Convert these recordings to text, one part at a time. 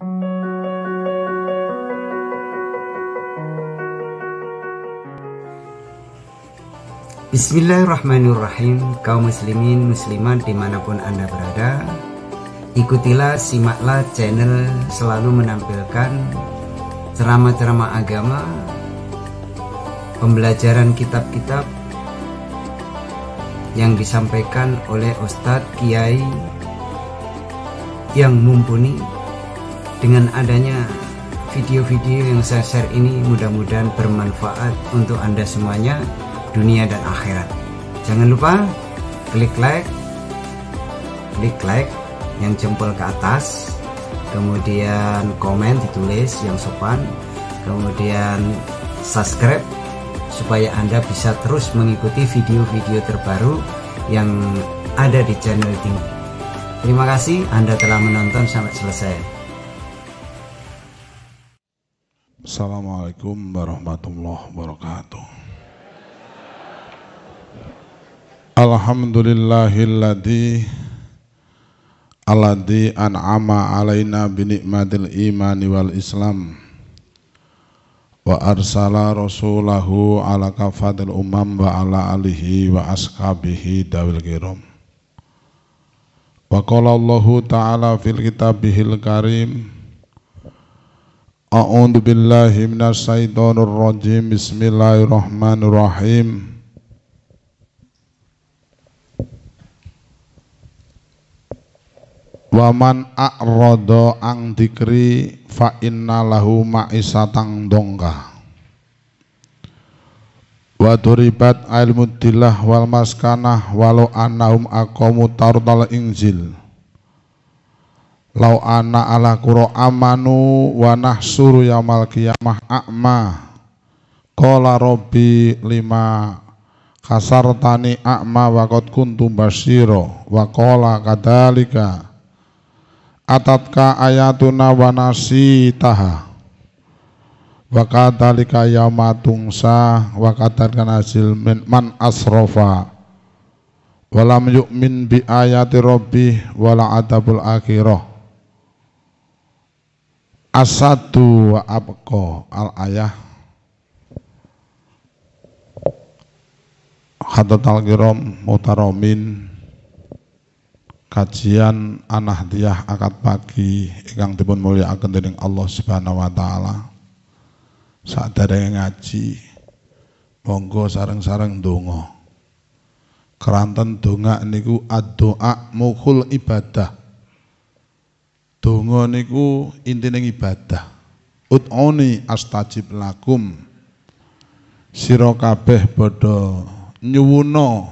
Bismillahirrahmanirrahim. Kaum muslimin muslimat di mana pun anda berada Ikutilah simaklah channel selalu menampilkan ceramah-ceramah agama Pembelajaran kitab-kitab yang disampaikan oleh Ustadz Kiai yang mumpuni dengan adanya video-video yang saya share ini mudah-mudahan bermanfaat untuk anda semuanya dunia dan akhirat. Jangan lupa klik like, klik like yang jempol ke atas, kemudian komen ditulis yang sopan, kemudian subscribe supaya Anda bisa terus mengikuti video-video terbaru yang ada di channel ini. Terima kasih Anda telah menonton sampai selesai. Assalamualaikum warahmatullahi wabarakatuh. Alhamdulillahilladzi alladzi an'ama alaina bi ni'matil imani wal islam wa arsala rasulahu ala kafatil umam wa ala alihi wa ashabihi dawil kiram wa qala Allah ta'ala fil kitabihil karim A'udzu billahi minasy syaithanir rajim. Bismillahirrahmanirrahim. Waman a'rodo ang dikri fa inna lahu ma'isatang dongka Wa duribat ilmu dilah wal maskanah walau annahum aqamu tardal injil Lau ana ala kuro amanu wa nahsuru yamal qiyamah a'ma. Qala rabbi lima kasartani a'ma wa qad kuntum basyira wa qala kadalika atatka ayatuna wa nasitaha. Wa kadzalika yauma tungsa wa kadzalika nasil min man asrafa. Walam yu'min bi ayati rabbi wala adabul akhirah asadu wa abqa al ayah hadat al kiram mutaromin kajian anahdiyah akad pagi ingkang dipun mulyakaken dening Allah Subhanahu wa taala. Sadherenge ngaji monggo sareng-sareng donga. Keranten donga niku ad-doa mukhul ibadah. Donga niku intine ibadah. Ud'uni astajib lakum. Sira kabeh padha nyuwuna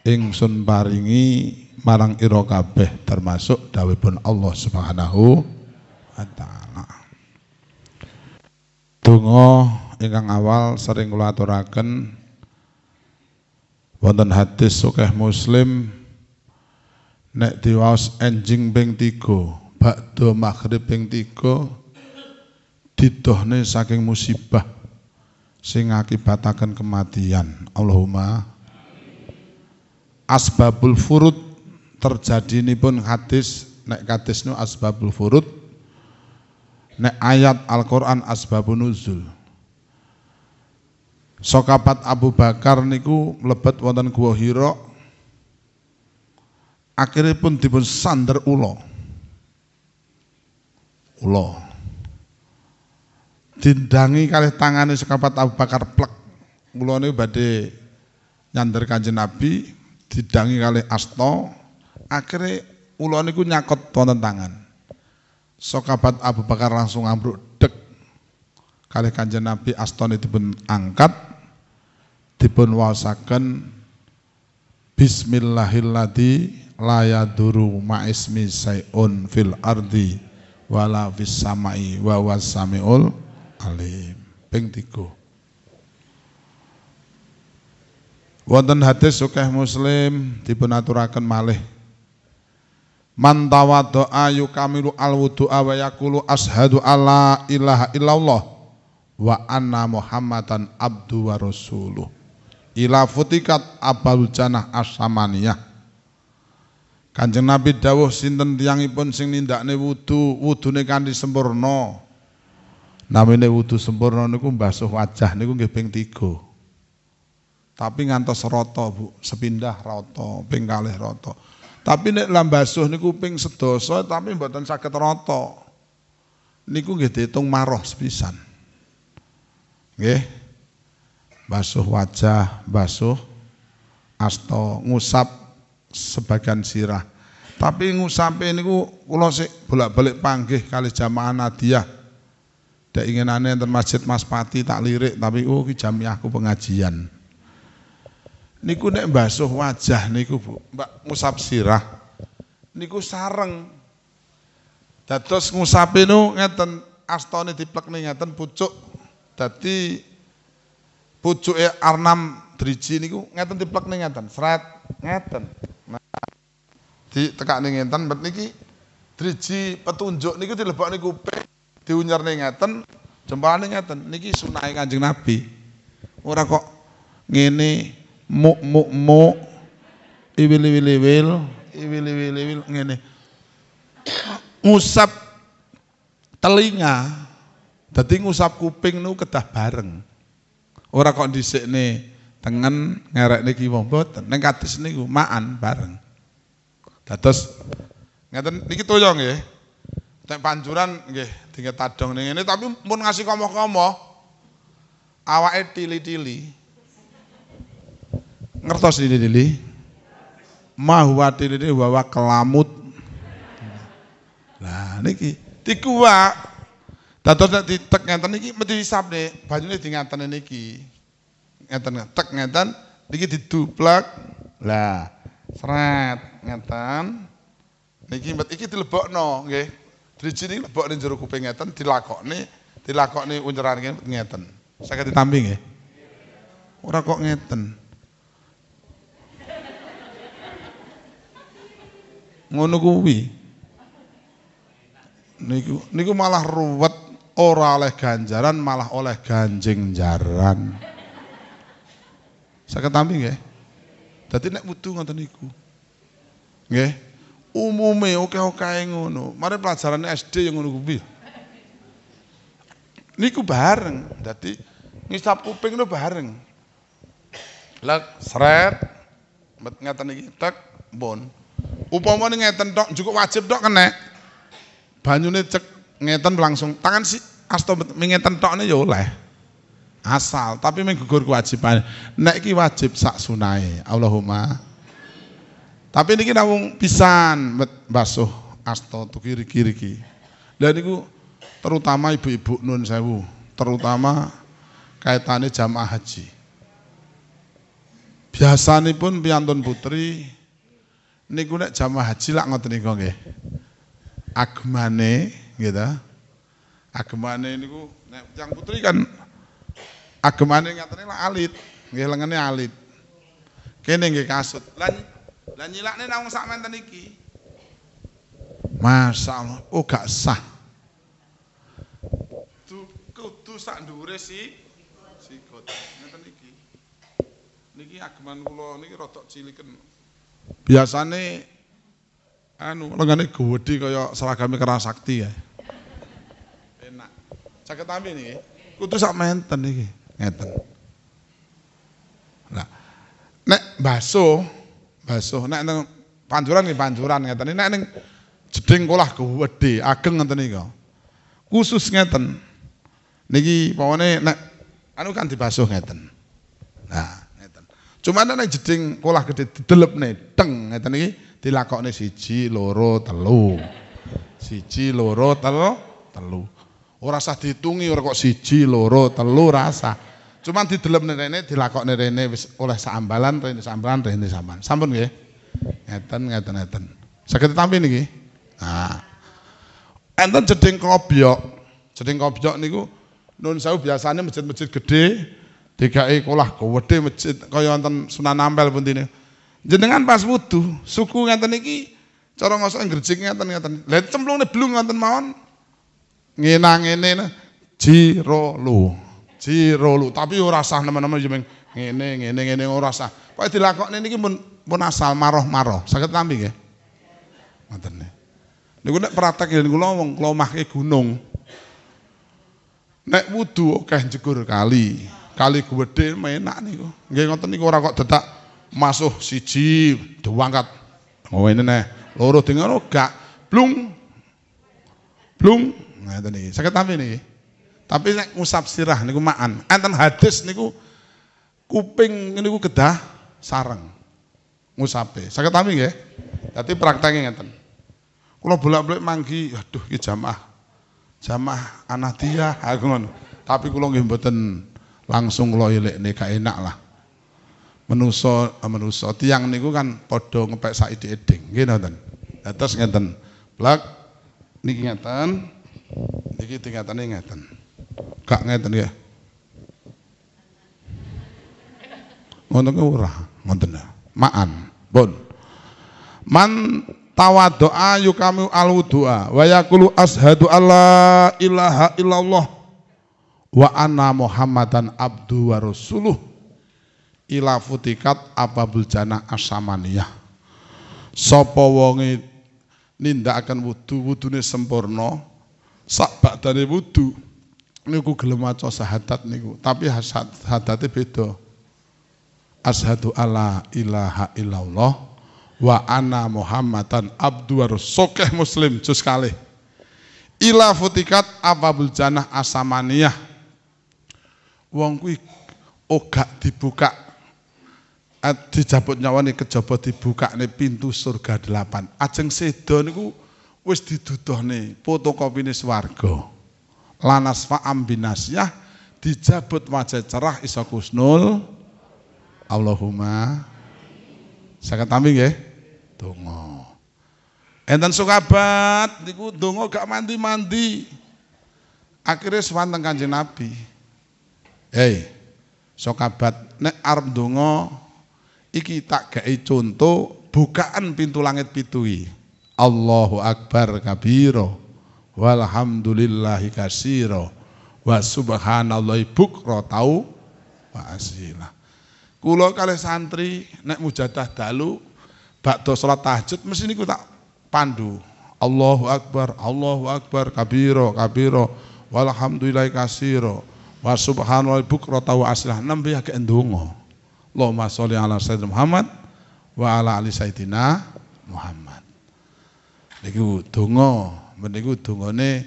ingsun paringi marang ira kabeh termasuk dawuhipun Allah Subhanahu wa taala. Donga ingkang awal sering kula aturaken wonten hadis sukeh Muslim nek diwaos enjing ping 3 bakdo maghrib ping 3 didohne saking musibah sing ngakibataken kematian. Allahumma asbabul furud pun hadis nek hadis nu asbabul furud nek ayat Al-Qur'an asbabun nuzul. Sokapat Abu Bakar niku mlebet wonten Gua Hira akhirnya pun dipun sander ulo ulo dindangi kali tangane sokapat Abu Bakar plek. Ulo ini badhe nyander kanjeng Nabi didangi kali asto akhirnya ulo niku nyakot wonten tangan. Sokabat Abu Bakar langsung ambruk dek. Kali kanjeng Nabi aston itu pun angkat dipun wasaken Bismillahilladzi la yaduru ma'ismi sayun fil ardi wala fis samai wa wasamiul alim. Ping 3. Wonten hadis sukeh Muslim dipun aturaken malih Man tawaddoa yukamilu al-wudu'a wa yakulu ashadu alla ilaha illallah wa anna muhammadan abdu wa rasuluh ila futikat abal janah asamaniyah Kanjeng Nabi dawuh sinten tiyangipun sing nindakne wudu, wudune kanthi sempurna. Namine wudu sempurna niku mbasuh wajah niku nggih ping 3. Tapi ngantos rata, Bu, sepindah rata, ping kalih rata. Tapi nek lambasuh niku ping sedasa tapi mboten saged rata. Niku nggih diitung maroh sepisan. Nggih. Basuh wajah, basuh asta, ngusap sebagian sirah. Tapi ngusape niku kula sik bolak-balik panggih kali jamaah Nadiah. Dek inginane enten Masjid Mas Pati tak lirik tapi oh ki jamiahku pengajian. Niku nek basuh wajah niku Bu, Mbak ngusap sirah. Niku sareng. Dados ngusape nu ngeten astane diplekne ngeten pucuk. Dadi pucuke arnam driji niku ngeten diplekne ngeten, sret ngeten. Di tekakne ngenten bet niki driji petunjuk niku dilebokne kuping diunyerne ngeten jempolane ngeten. Niki sunahe Kanjeng Nabi. Ora kok ngene muk muk muk iwil iwil iwil iwil iwil iwil ngene. Ngusap telinga dadi ngusap kuping nu kedah bareng. Ora kok dhisikne tengen ngerekne kiwa mboten ning kados niku maan bareng Dados ngeten niki toya nggih. Nek panjuran nggih dinget tadong ning ngene tapi pun ngasih komo-komo awake tili-tili. Ngertos tili-tili? Mahwa tili wawa kelamut. Lah niki dikuwak Dados nek ditek ngeten niki mesti disapne, banyune di niki. Ngeten tek ngeten. Niki diduplek. Lah, seret ngeten. Niki mbet iki dilebokno nggih. Driji niki lebokne jero kuping ngeten dilakokne dilakokne unceran ngeten. Saged ditampi nggih. Ora kok ngeten. Ngono kuwi. Niku niku malah ruwet ora oleh ganjaran malah oleh ganjing jaran saged tampi nggih dadi nek wudu ngoten niku Nggih. Umume oke-oke ngono. Mari pelajaran SD yang ngono kuwi. Niku bareng. Dadi ngisap kuping itu bareng. Lah seret met ngeten iki tek bon. Upama ngeten tok cukup wajib tok kena. Banyune cek ngeten langsung tangan si asto ngeten tokne ya oleh. Asal tapi menggugur kewajiban. Nek iki wajib sak sunai. Allahumma tapi ini namung pisan basuh asto tuh kiri-kiri ki. Dan niku terutama ibu-ibu nun sewu, terutama kaitannya jamaah haji. Biasanya pun piantun putri niku nek jamaah haji lak ngoten niku nggih. Agemane gitu. Agemane niku nek yang putri kan agemane ngatene lak alit, nggih lengene alit. Kene nggih kasut. Lan lah nyilakne nang sak menten iki. Masyaallah, oh gak sah. Tu kudu sak ndure si sikut. Ngeten iki. Niki ageman kula niki rada ciliken. Biasane anu lengane gedhe kaya seragame kerasakti ya. Enak. Saged tampi niki. Kudu sak menten iki. Ngeten. Nah, nek basuh basuh. Nek nang panjuran nggih panjuran ngeten. Nek ning jeding kolah gedhe ageng ngeten niku. Khusus ngeten. Niki pokoknya nek anu kan dibasuh ngeten. Nah, ngeten. Cuma nek jeding kolah gede didelepne teng ngeten iki dilakokne siji, loro, telu. Siji, loro, telu, telu. Ora usah dihitungi ora kok siji, loro, telu rasa. Cuman di dalam rene dilakokne rene wis oleh sambalan, rene sambalan, rene sambalan. Sampun nggih. Ngeten ngeten ngeten. Saged tampi niki. Nah. Enten jeding kobyok. Jeding kobyok niku nun sewu biasanya masjid-masjid gede DKI kolah gede masjid kaya wonten Sunan Ampel puntine. Jenengan pas wudu, suku ngeten iki cara ngosok ngrejik ngeten ngeten. Lah cemplungne blung ngeten mawon. Ngenang ngene jiro lu. Tapi ora sah teman-teman yo ngene ngene ngene ora sah. Pokoke dilakokne niki pun pun asal maroh-maroh. Saged tampi nggih. ngoten niku nek praktek yen kula wong kula omahke gunung. Nek wudu akeh jegur kali. Kali gede menak niku. Nggih ngoten niku ora kok detak masuk siji diangkat ini nih loro dengan gak. Blung. Blung ngoten niki saged tampi niki. Tapi nek ngusap sirah niku maan enten hadis niku kuping niku kedah sareng. Ngusape. Saged tampi nggih. Dadi prakteknya ngeten. Kula bolak-balik manggi aduh iki jamaah. Jamaah anadiyah aku ngono. Tapi kula nggih mboten langsung kula elekne gak enak lah. Menuso eh, menuso tiang niku kan padha ngepek saiki eding nggih ngoten. Terus ngeten. Blak. Niki ngeten niki tingkatane ngeten. Gak ngeten ya? Ngono ku ora ngoten maan pun. Man tawaddoa yukami wudu'a wa yaqulu ashadu alla ilaha illallah wa anna muhammadan abdu wa rasuluh ila futikat ababul jannah asamaniyah sapa wonge nindakaken wudu wudune sempurna sak badane wudu niku gelem maca syahadat niku. Tapi syahadate beda. Asyhadu alla ilaha illallah wa ana muhammadan abdu sokeh muslim juz kalih. Ila futikat ababul jannah asamaniyah. Wong kuwi ogak dibuka dijabut nyawane kejaba dibukane pintu surga delapan. Ajeng sedo niku wis diduduhne fotokopine swarga. Lanas fa'am binasyah dijabut wajah cerah isa kusnul. Allahumma. Saged tampi nggih? Donga. Enten sukabat niku donga gak mandi-mandi. Akhirnya sewanteng kanjeng Nabi. Hei sokabat nek arep donga iki tak gawe contoh bukaan pintu langit pitui Allahu Akbar kabiro walhamdulillahi kasiro wa subhanallahi bukro tau wa asila. Kula kali santri nek mujadah dalu bakdo salat tahajud mesti niku tak pandu. Allahu Akbar Allahu Akbar kabiro kabiro walhamdulillahi kasiro wa subhanallahi bukro tau asila. Nembe agak ndonga. Allahumma sholli ala Sayyidina Muhammad wa ala ali Sayyidina Muhammad. Niku donga, meniku dongane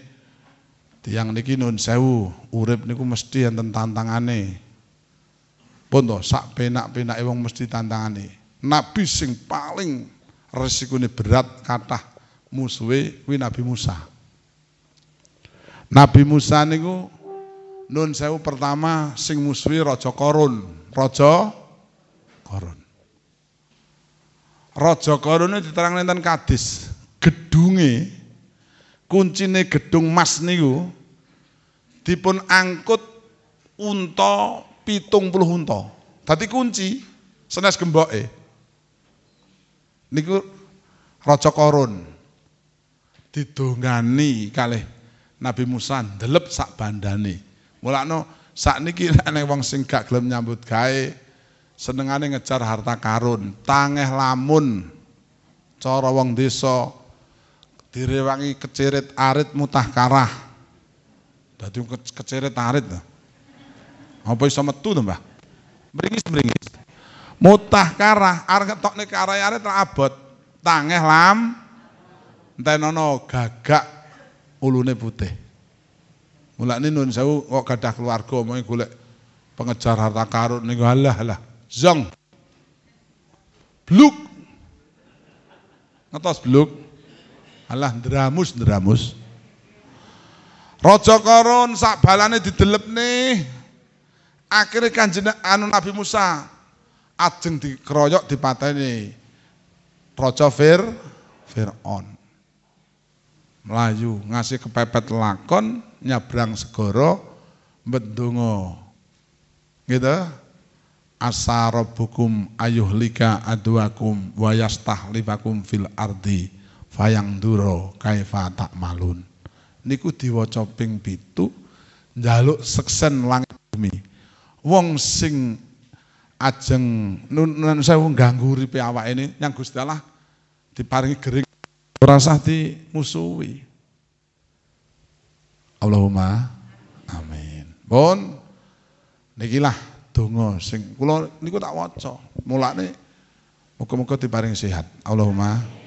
tiyang niki nun sewu, urip niku mesti enten tantangane. Pun to sak penak-penake wong mesti tantangane. Nabi sing paling resikone berat kathah musuhe kuwi Nabi Musa. Nabi Musa niku nun sewu pertama sing musuhi Raja Korun, Raja Korun. Raja Korun diterang nenten kadis, gedunge kuncine gedung mas niku dipun angkut unta pitung puluh unta. Tadi kunci senes gemboke. Niku Raja Korun didongani kalih Nabi Musa ndelep sak bandane. Mulakno sakniki nek wong sing gak gelem nyambut gawe senengane ngejar harta karun, tangeh lamun cara wong desa direwangi kecirit arit mutah karah. Dadi kecirit arit. Apa iso metu to, Mbah? Bringis-bringis. Mutah karah arep ketokne karai arit abot. Tangeh lam entenono gagak ulune putih. Mulane nun sewu kok gadah keluarga mau golek pengejar harta karun niku halah halah zong. Bluk. Ngetos bluk. Alah dramus dramus. Raja Korun sak balane nih. Akhirnya kanjeng anu Nabi Musa ajeng dikeroyok dipateni Raja Fir Fir'aun. Melayu ngasih kepepet lakon nyabrang segoro mbedungo. Gitu asa rabbukum ayuhlika adwakum wa yastahlifakum fil ardi fayang duro kaifa malun niku diwaca ping pitu njaluk seksen langit bumi wong sing ajeng nun sewu ganggu uripe awake ini yang Gusti Allah diparingi gering ora usah dimusuhi. Allahumma amin. Pun niki lah donga sing kula niku tak waca. Mulane muga-muga diparing sehat. Allahumma.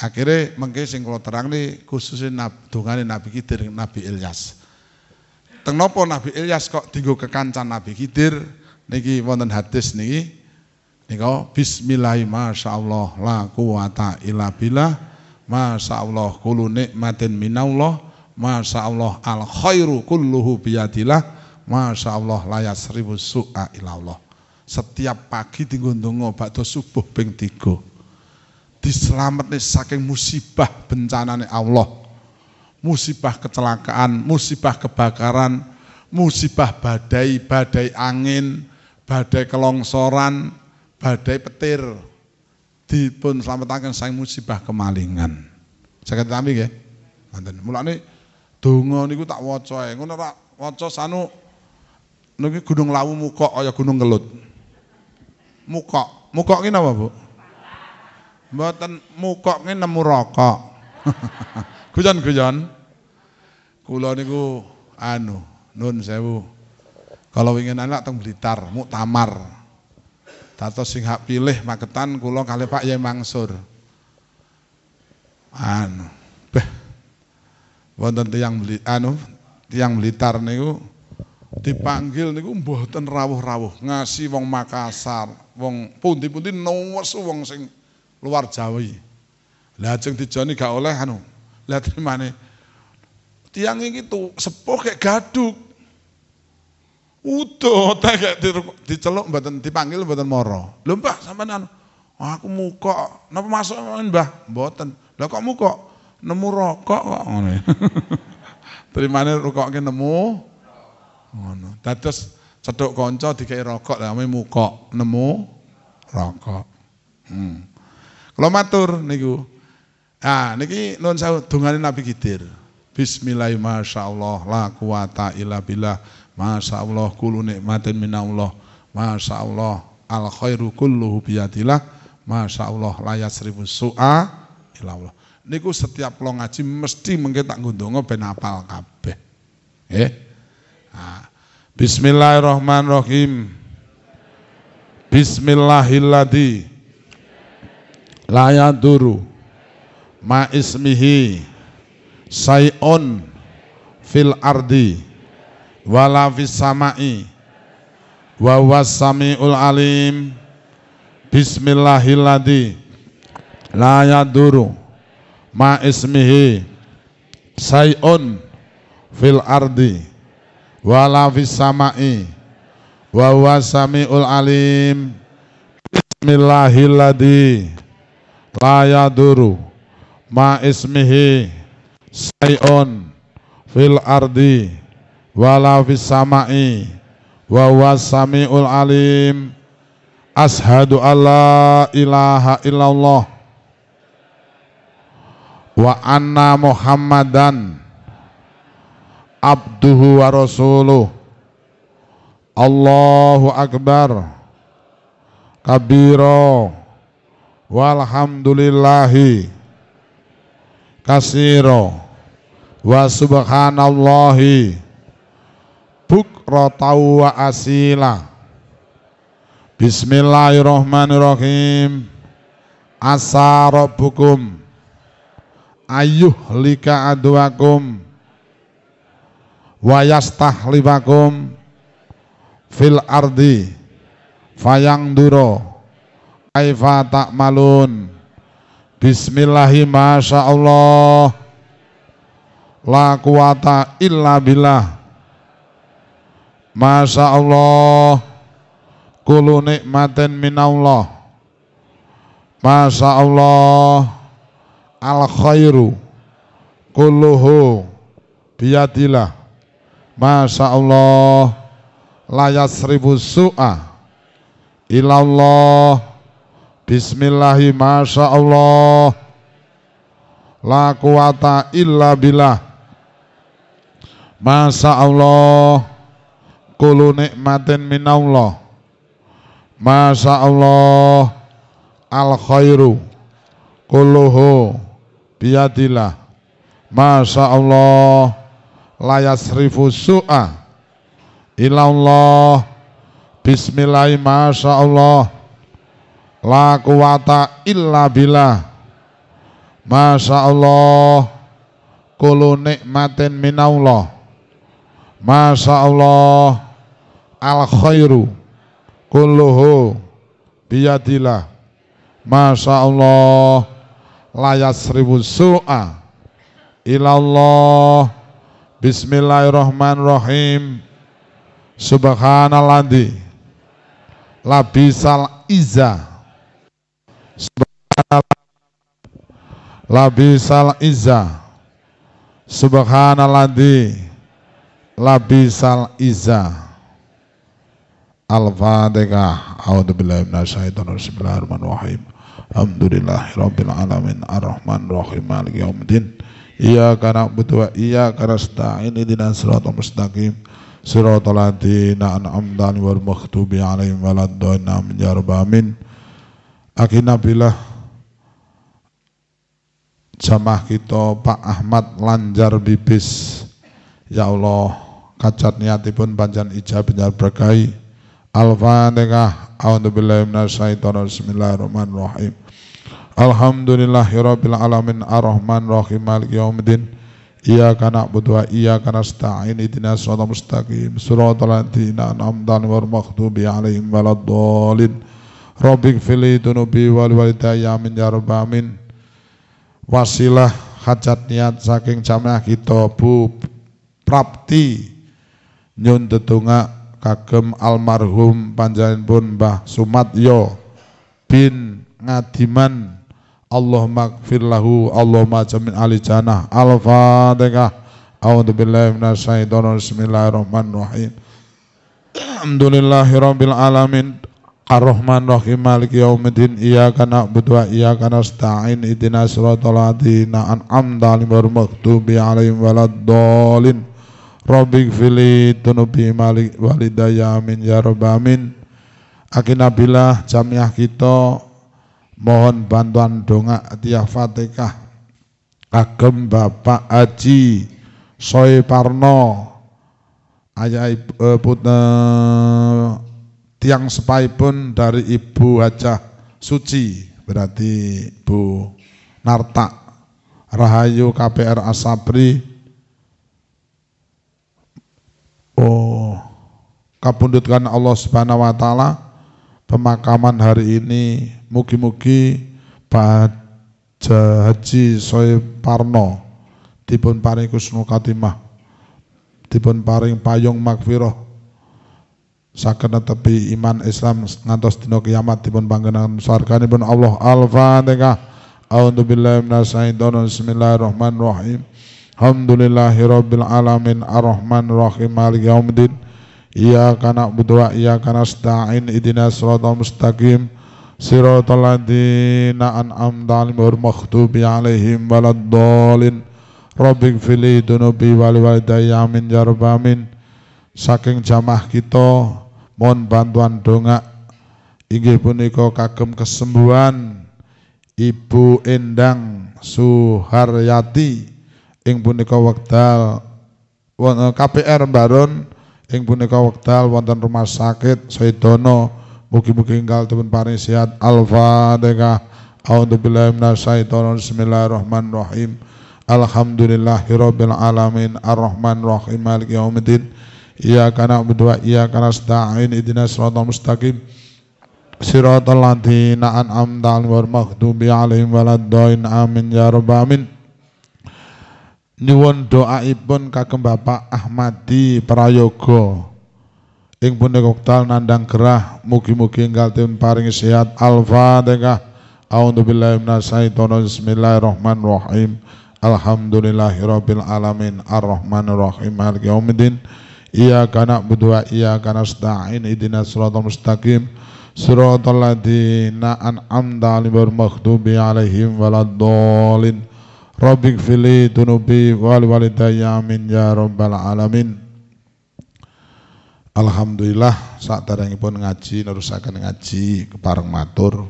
Akhirnya mengke sing kula terang nih khususnya nab, dongane Nabi Khidir Nabi Ilyas. Teng Nabi Ilyas kok tinggu kekancan Nabi Khidir? Niki wonten hadis niki. Nika bismillah masyaallah la quwata illa billah. Masyaallah kullu nikmatin minallah. Masyaallah al khairu kulluhu biyadillah masyaallah la yasribu su'a ilallah. Setiap pagi tinggu ndonga bakda subuh ping 3 diselametne saking musibah bencanane Allah musibah kecelakaan musibah kebakaran musibah badai badai angin badai kelongsoran, badai petir dipun selamataken sang musibah kemalingan. Saged tampi nggih. Ngoten. Mulane donga niku tak waca ae. Ngono ora waca sanu niki Gunung Lawu muka kaya Gunung Kelut. Muka, muka ki napa, Bu? Mboten muka ki nemu rokok. Guyon-guyon. Kula niku anu, nun sewu. Kalau ingin anak teng Blitar, muktamar. Tato sing hak pilih maketan kula kali Pak Yai Mangsur. Anu, beh. Wonten tiyang anu, tiang Blitar niku dipanggil niku mboten rawuh-rawuh, ngasih wong Makassar, wong pundi-pundi nuwes wong sing luar Jawi. Lah ajeng dijoni gak oleh anu. Lah trimane tiang iki tuh sepuh kayak gaduk. Utuh tak diceluk mboten dipanggil mboten moro. Lho Mbah sampean oh, aku muka napa masuk Mbah? Mboten. Lah kok muka? Nemu rokok kok ngene. Terimane rokoke nemu ngono. Dados cedhuk kanca dikai rokok lah muka nemu rokok. Hmm. Kalau matur niku. Ah niki nuwun sewu dungane Nabi Khidir. Bismillahirrahmanirrahim. La quwata illa billah. Masya Allah kulu nikmatin minallah Masya Allah al khairu kulluhu biyadillah Masya Allah layat seribu su'a ilallah Niku setiap lo ngaji mesti mengke tak ngundonga ben apal kabeh. Eh? Nah. Bismillahirrahmanirrahim. Bismillahilladzi la yaduru ma ismihi. Sayun fil ardi. Wala fis samai. Wa alim. Bismillahilladzi. La yaduru ma ismihi. Sayun fil ardi. Wala fis samai. Wa samiul alim. Bismillahilladzi la yaduru ma ismihi sayun fil ardi wala fis sama'i wa samiul alim. Ashadu alla ilaha illallah wa anna muhammadan abduhu wa rasuluh. Allahu akbar. Kabiro walhamdulillahi kasiro wa subhanallahi bukrotau wa asila. Bismillahirrahmanirrahim. Asa rabbukum. Ayuh lika adwakum. Wa yastahlibakum. Fil ardi. Fayang duro kaifa ta'malun. Bismillahi masya Allah la quwata illa billah. Masya Allah Kulu nikmatin minallah. Masya Allah Al khairu Kulluhu Biyadillah. Masya Allah Layat seribu su'a Ilallah Bismillahi Masya Allah La quwata illa billah. Masya Allah Kulu nikmatin minallah. Masya Allah Al khairu kulluhu biyadillah Masya Allah layasrifu ilallah. Bismillah Masya Allah La quwata illa billah. Masya Allah Kulu nikmatin minallah. Masya Allah Al khairu Kulluhu Biyadillah. Masya Allah Layasribu su'a ilallah. Bismillahirrahmanirrahim. Subhanalladzi labisal iza labisal iza Subhanalladzi. Labisal iza Al-Fatihah A'udzubillahi minasyaitonir Bismillahirrahmanirrahim. Alhamdulillahirabbil alamin. Arrahmanirrahim. Maliki yaumiddin. Iyyaka na'budu wa iyyaka nasta'in. Ihdinas siratal mustaqim. Siratal ladzina an'amta 'alaihim wal maghdubi 'alaihim waladdallin. Amin ya rabbal alamin Akina billah jamaah kita Pak Ahmad Lanjar Bibis. Ya Allah kacat niatipun panjang ijab binar berkahi. Al-Fatihah A'udzubillahi minasyaitonir Bismillahirrahmanirrahim Alhamdulillahirabbil alamin arrahman rahim maliki yaumiddin Iyyaka na'budu wa iyyaka nasta'in ihdinas siratal mustaqim. Siratal ladzina an'amta 'alaihim maghdubi 'alaihim waladdallin. Rabbik fili dunubi wal walidayya min ya Wasilah hajat niat saking jamaah kita Bu Prapti. Nyun tetungak kagem almarhum panjenenganipun Mbah Sumatyo bin Ngadiman. Allah magfir lahu Allahumma jamin ali jannah. Al-Fatihah. A'udzu billahi minasyaitonir Bismillahirrahmanirrahim Alhamdulillahirabbil alamin Ar-Rahman Rahim Maliki Yaumiddin Iyyaka na'budu wa iyyaka nasta'in Ihdinas siratal ladzina an'amta 'alaihim ghairil maghdubi 'alaihim waladdallin. Rabbik fili tunubi malik walidaya amin ya rabbal amin. Akinabilah jamiah kita mohon bantuan donga tiah fatihah. Kagem Bapak Haji Soe Parno ayah ibu, eh, tiang sepaipun dari Ibu Hajah Suci berarti Bu Narta. Rahayu KPR Asabri Oh kapundutkan Allah Subhanahu wa taala. Pemakaman hari ini mugi-mugi Pak Haji Soe Parno dipun paring kusnul katimah dipun paring payung magfirah sakena tepi iman Islam ngantos dina kiamat dipun panggenan sarkanipun Allah Al-Fatihah. A'udzu billahi minasyaitonir Bismillahirrahmanirrahim. Alhamdulillahirabbil alamin arrahmanirrahim maliki yaumiddin. Iyyaka na'budu wa iyyaka nasta'in. Ihdinas siratal mustaqim. Siratal ladzina an'amta 'alaihim maghdubi 'alaihim waladdallin. Rabbik fili dunubi wal walidayya amin ya saking jamaah kita mohon bantuan donga inggih punika kagem kesembuhan Ibu Endang Suharyati. Ing punika wekdal KPR Baron ing punika wekdal wonten rumah sakit Saidono mugi-mugi enggal dipun paring sehat Al-Fatihah. A'udzu billahi minasyaitonir Bismillahirrahmanirrahim. Alhamdulillahirabbil alamin. Arrahmanirrahim. Maliki yaumiddin Iyyaka na'budu wa iyyaka nasta'in ihdinas siratal mustaqim. Siratal ladzina an'amta 'alaihim ghairil maghdubi 'alaihim waladdallin amin ya rabbal alamin nyuwun doaipun kagem Bapak Ahmadi Prayoga. Ing punika wekdal nandang gerah mugi-mugi enggal dipun paringi sehat. Al-Fatihah. A'udzu billahi minasyaitonir Bismillahirrahmanirrahim. Alhamdulillahirabbil alamin. Arrahmanirrahim. Maliki yaumiddin Iyyaka na'budu wa iyyaka nasta'in ihdinas siratal mustaqim. Siratal ladzina an'amta 'alaihim ghairil maghdubi 'alaihim waladdallin. Rabbik fili tunubi wal walidayya amin ya rabbal alamin. Alhamdulillah saat pun ngaji nerusakan ngaji kepareng matur.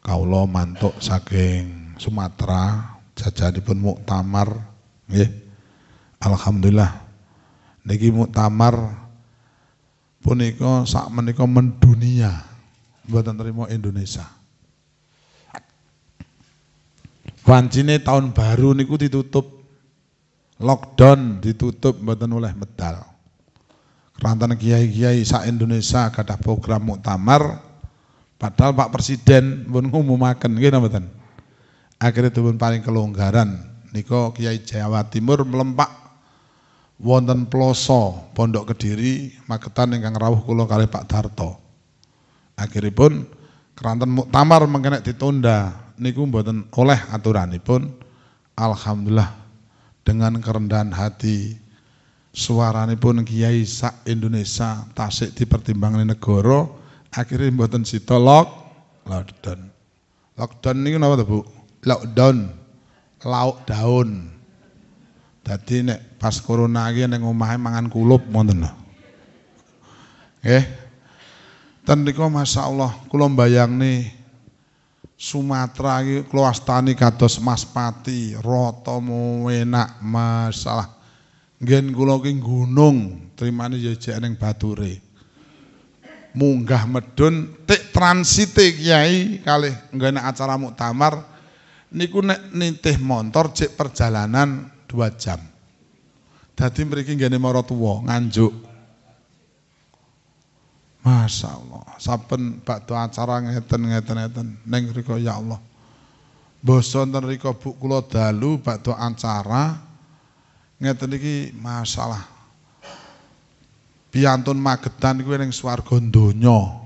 Kaulo mantuk saking Sumatera jajanipun muktamar nggih. Alhamdulillah niki muktamar punika sak menika mendunia mboten terima Indonesia. Wancine tahun baru niku ditutup lockdown ditutup mboten oleh medal. Kerantan kiai-kiai sak Indonesia gadah program muktamar padahal Pak Presiden pun ngumumaken nggih mboten. Akhirnya pun paling kelonggaran niko Kiai Jawa Timur melempak wonten ploso Pondok Kediri Magetan ingkang rawuh kula kali Pak Darto. Akhiripun keranten muktamar mengkenek ditunda. Niku mboten oleh aturanipun. Alhamdulillah dengan kerendahan hati suaranipun kiai sak Indonesia tasik dipertimbangkan negara akhirnya mboten sita lock lockdown. Lockdown niku napa to Bu? Lockdown. Lauk daun. Dadi nek pas corona iki ning omahe mangan kulup wonten lho. Nggih. Ten niku masyaallah kula mbayangne Sumatera iki kula astani kados Mas Pati, rata enak masalah. Ngen kula ki gunung, trimane ya jek ning bature. Munggah medun tik transite kiai kalih nggone acara muktamar niku nek nitih motor cek perjalanan dua jam. Dadi mriki nggene maratuwa nganjuk. Masya Allah, saben bakdo acara ngeten ngeten ngeten, neng riko ya Allah. Boso nten riko bu kulo dalu bakdo acara ngeten iki masalah. Piantun Magetan kuwi ning swarga donya.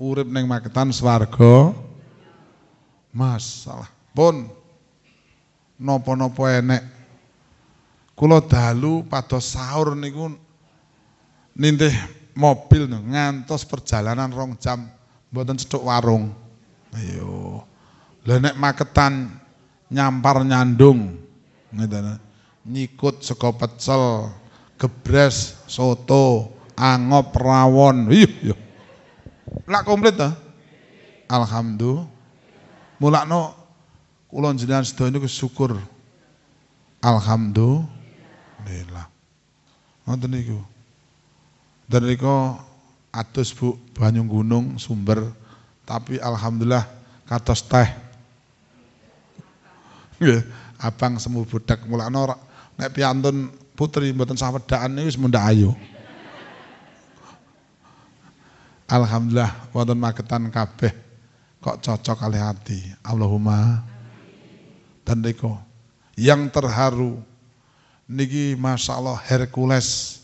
Urip ning Magetan swarga masalah. Pun napa-napa enek. Kula dalu pados sahur niku nintih mobil ngantos perjalanan rong jam mboten warung. Ayo. Lah nek maketan nyampar nyandung ngeten. Nyikut sego pecel, gebres, soto, angop, rawon. Ih, yo. Lak komplit ta? Alhamdulillah. Mulakno kula jenengan sedaya niku syukur. Alhamdulillah. Ngoten niku. Dan riko atus bu banyu gunung sumber tapi alhamdulillah katos teh. abang semu budak mulakno nek piantun putri mboten sawedaan niku wis mundhak ayu. Alhamdulillah wonten magetan kabeh kok cocok kali hati. Allahumma dan riko yang terharu niki masyaallah Hercules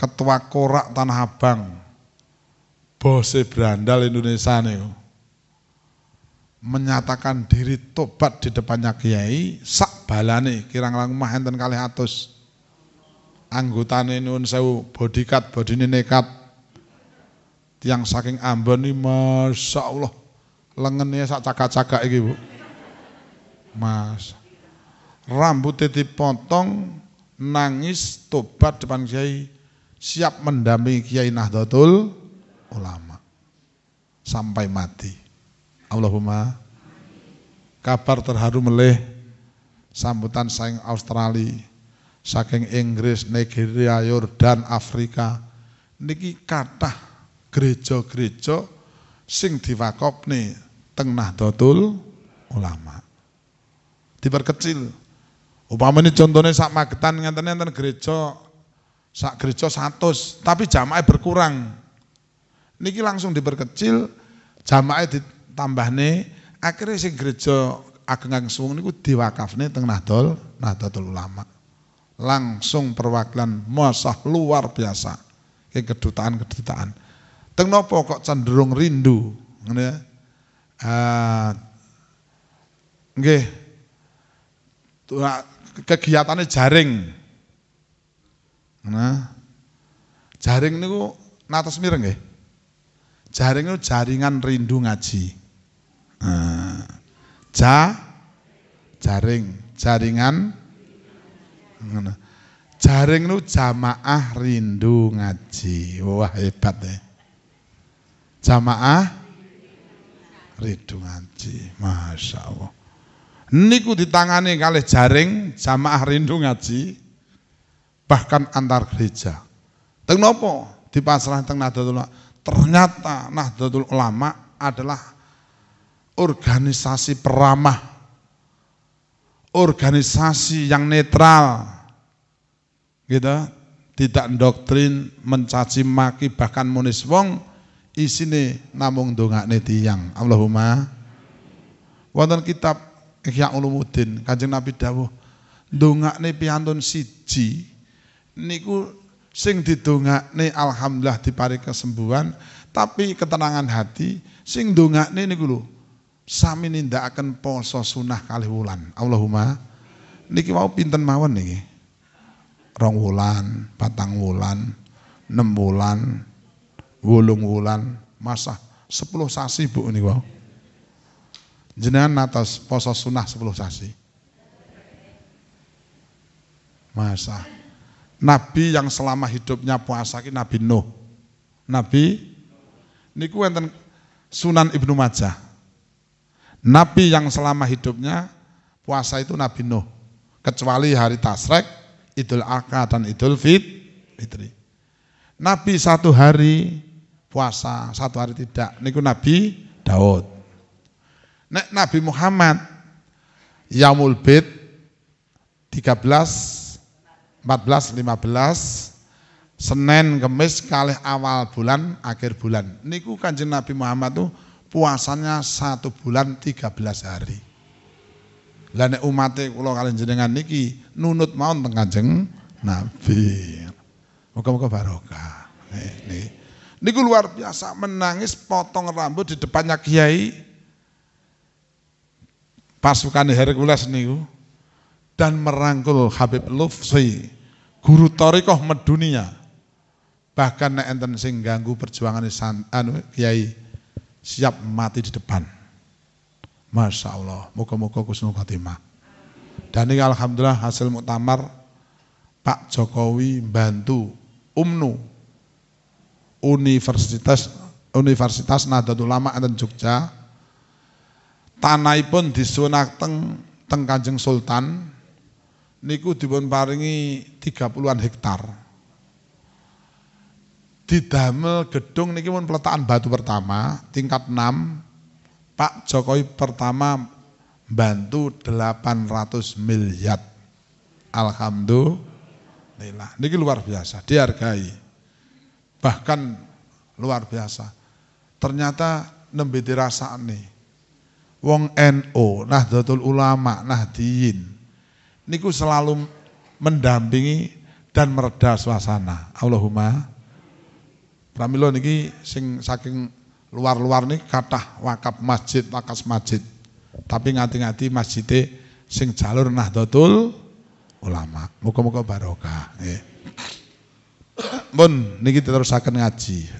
ketua korak Tanah Abang, bose berandal Indonesia nih, menyatakan diri tobat di depannya Kiai, sak balane kirang langkah enten kali atus. Anggotane nun sewu bodyguard, bodine nekat. Tiang saking Ambon ini Masya Allah lengannya sak cakak-cakak iki Bu. Mas. Rambutnya dipotong, nangis, tobat depan Kiai, siap mendampingi Kiai Nahdlatul Ulama sampai mati. Allahumma kabar terharu meleh sambutan saing Australia, saking Inggris, Nigeria, Yordan, Afrika niki kathah gereja-gereja sing diwakopne teng Nahdlatul Ulama. Diperkecil. Upamane contohnya sak Magetan ngenten enten gereja sak gereja 100, tapi jamaah berkurang. Niki langsung diperkecil, jamaah ditambahne, akhirnya sing gereja ageng suwung niku diwakafne teng Nahdol, Nahdlatul Ulama. Langsung perwakilan masah luar biasa. Ke kedutaan-kedutaan. Teng nopo kok cenderung rindu, ngene. Uh, nggih. Kegiatannya jaring, Nah, jaring niku natas mireng nggih. Jaring niku jaringan rindu ngaji. Nah, ja jaring, jaringan ngono. Jaring niku jamaah rindu ngaji. Wah, hebat ya. Jamaah rindu ngaji. Masya Allah. Niku ditangani kali jaring jamaah rindu ngaji bahkan antar gereja. Teng nopo di pasrah teng Nahdlatul Ulama. Ternyata Nahdlatul Ulama adalah organisasi peramah, organisasi yang netral, gitu, tidak doktrin, mencaci maki bahkan munis wong isine namung dongakne tiyang. Allahumma wonten kitab Ihya Ulumuddin Kanjeng Nabi dawuh ndongakne piyantun siji niku sing didongakne alhamdulillah dipari kesembuhan tapi ketenangan hati sing ndongakne niku lho sami nindakaken poso sunah kali wulan Allahumma niki mau pinten mawon niki rong wulan, patang wulan, enam wulan, wolung wulan, masa sepuluh sasi bu ini wow. Jenengan atas poso sunnah sepuluh sasi. Masa. Nabi yang selama hidupnya puasa ki Nabi Nuh. Nabi niku enten Sunan Ibnu Majah. Nabi yang selama hidupnya puasa itu Nabi Nuh. Kecuali hari Tasrek Idul Adha dan Idul Fitri. Nabi satu hari puasa, satu hari tidak. Niku Nabi Daud. Nek Nabi Muhammad Yaumul Bid 13 14 15 Senin Kemis kali awal bulan akhir bulan. Niku Kanjeng Nabi Muhammad tuh puasanya satu bulan 13 hari. Lah nek umate kula kalian jenengan niki nunut mawon teng Kanjeng Nabi. Muga-muga barokah. Nih, Niku luar biasa menangis potong rambut di depannya kiai pasukan Hercules niku dan merangkul Habib Lufsi guru torikoh medunia. Bahkan nek enten sing ganggu perjuangan anu kiai siap mati di depan. Masya Allah, muka-muka kusnul khotimah. Dan ini Alhamdulillah hasil muktamar Pak Jokowi bantu UMNU Universitas Universitas Nahdlatul Ulama dan Jogja tanahipun disunak teng teng Kanjeng Sultan niku dipun paringi 30-an hektar. Didamel gedung niki pun peletakan batu pertama tingkat 6 Pak Jokowi pertama bantu 800 miliar. Alhamdulillah. Ini luar biasa, dihargai. Bahkan luar biasa. Ternyata nembe dirasaan Wong NO, Nahdlatul Ulama, Nahdiyin. Niku selalu mendampingi dan mereda suasana. Allahumma. Pramilo niki sing saking luar-luar nih kata wakaf masjid, wakas masjid. Tapi ngati-ngati masjidnya sing jalur Nahdlatul Ulama. Muka-muka barokah. Nggih. Mun niki terusaken ngaji.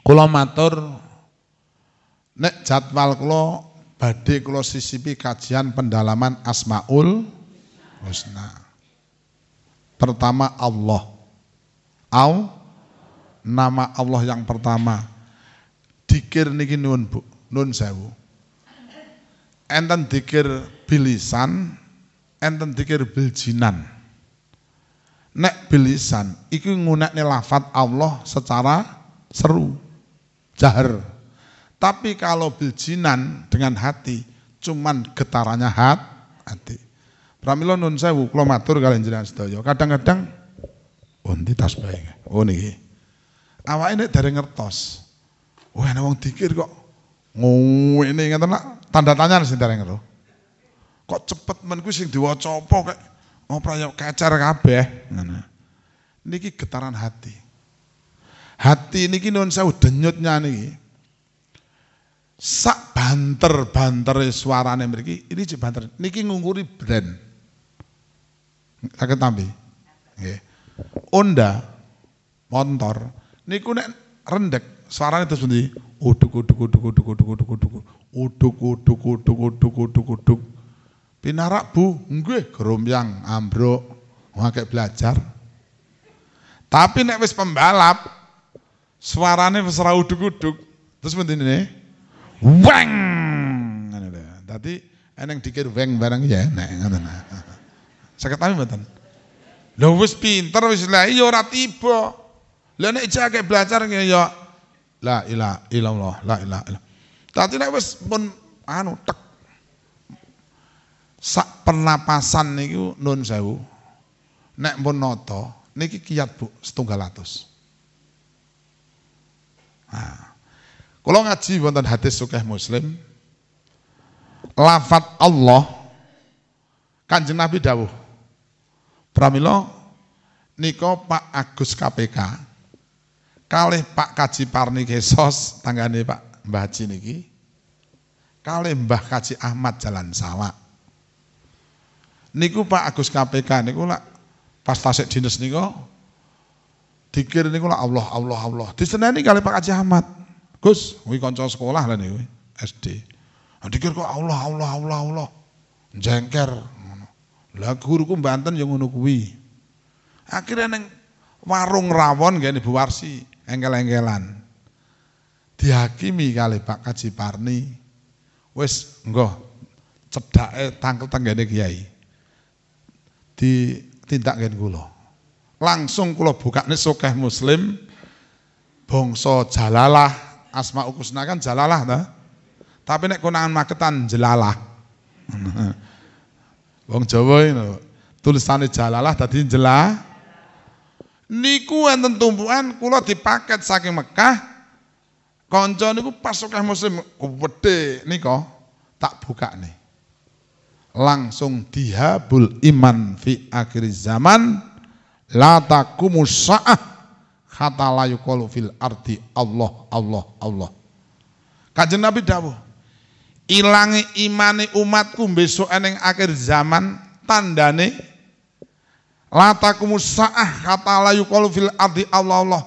Kula matur nek jadwal kula badhe kula sisipi kajian pendalaman Asmaul Husna. Pertama Allah. Au nama Allah yang pertama dikir niki nun Bu, nun sewu. Enten dikir bilisan, enten dikir biljinan. Nek bilisan iki ngunekne lafat Allah secara seru, jahar. Tapi kalau biljinan dengan hati, cuman getarannya hat, hati. Pramila nun sewu kula matur kalian jenengan sedaya. Kadang-kadang oh tasbih. Oh niki. Awake nek dari ngertos. Wah, ana wong dikir kok ngene ngeten nak tanda tanya sing dereng lho. Kok cepet men kuwi sing diwaca apa kek ora ya kecer kabeh. Niki getaran hati. Hati niki nuwun sewu denyutnya niki. Sak banter-banter suarane mriki ini cek banter. Niki ngungkuri brand. Saged tambi. Nggih. Honda motor niku nek rendek suaranya terus bunyi uduk uduk uduk uduk uduk uduk uduk uduk. Uduk uduk uduk uduk uduk pinarak bu? Nggih gerombyang ambruk. Ngake belajar. Tapi nek wis pembalap suaranya wis ora uduk uduk terus bunyi ini Weng. Ngono lho. Dadi eneng dikir weng barang ya nek ngoten. Saged tahu mboten? Lho wis pinter wis lah iya ora tiba. Lah nek jake belajar ya la ilaha illallah, la ilaha illallah. Dadi nek wis pun anu tek sak pernapasan niku nun sewu. Nek pun nata niki kiat Bu setunggal atus. Nah, kalau ngaji wonten hadis sukeh Muslim, lafat Allah Kanjeng Nabi dawuh Pramila nika Pak Agus KPK kalih Pak Kaji Parni Kesos tanggane Pak Mbah Haji niki kalih Mbah Kaji Ahmad Jalan Salak niku Pak Agus KPK niku lak pas tasik dinas niku dikir niku lak Allah Allah Allah. Diseneni kalih Pak Kaji Ahmad Gus kuwi kanca sekolah lah niku SD dikir kok Allah Allah Allah Allah jengker lah guruku Banten yang ngono kuwi. Akhirnya neng warung rawon gini Bu Warsi, engkel-engkelan. Dihakimi kali Pak Kaji Parni. Wis nggo cedake tangkel tenggene kiai. Ditindak nggen kula. Langsung kula bukane sokeh muslim bangsa Jalalah Asmaul Husna kan Jalalah ta. Tapi nek konangan maketan Jalalah. Wong Jawa ini tulisannya jalalah tadi jelah. Niku enten tumpuan kula dipaket saking Mekah. Kanca niku pas sokeh muslim gede nika tak buka nih. Langsung dihabul iman fi akhir zaman la takumu sa'ah kata la yuqalu fil ardi Allah Allah Allah. Kanjeng Nabi dawuh ilangi imane umatku besok eneng akhir zaman tandane latakumus sa'ah kata la yuqalu fil ardi Allah Allah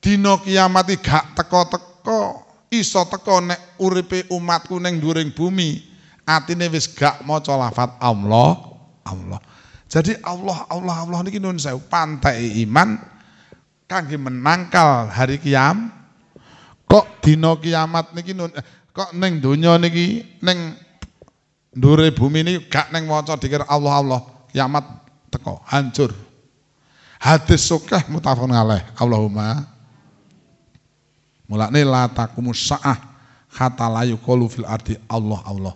dina kiamat gak teko-teko iso teko nek uripe umatku ning dhuwuring bumi atine wis gak maca lafat Allah Allah jadi Allah Allah Allah niki nun sewu pantai iman kangge menangkal hari kiam kok dina kiamat niki nun kok neng donya niki neng ndure bumi ini gak neng maca dikir Allah Allah kiamat teko hancur. Hadis sukah mutafun alaih Allahumma. Mulane la takumus saah kata layu kolu fil ardi Allah Allah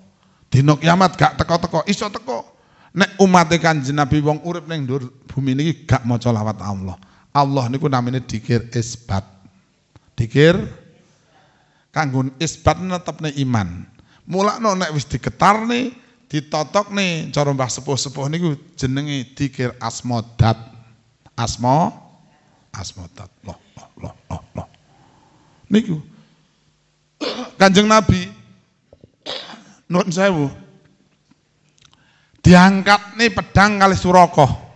dino kiamat gak teko-teko iso teko. Nek umat kanjeng Nabi wong urip neng ndur bumi niki gak maca lawat Allah Allah niku namanya dikir isbat dikir kanggo isbat netepne iman. Mulakno nek wis diketarne, ditotokne cara Mbah sepuh-sepuh niku jenenge dikir asmodat. Asmo asmodat. Loh, loh, loh, loh, loh. Niku Kanjeng Nabi Nuwun sewu. Diangkat nih pedang kali Suroko.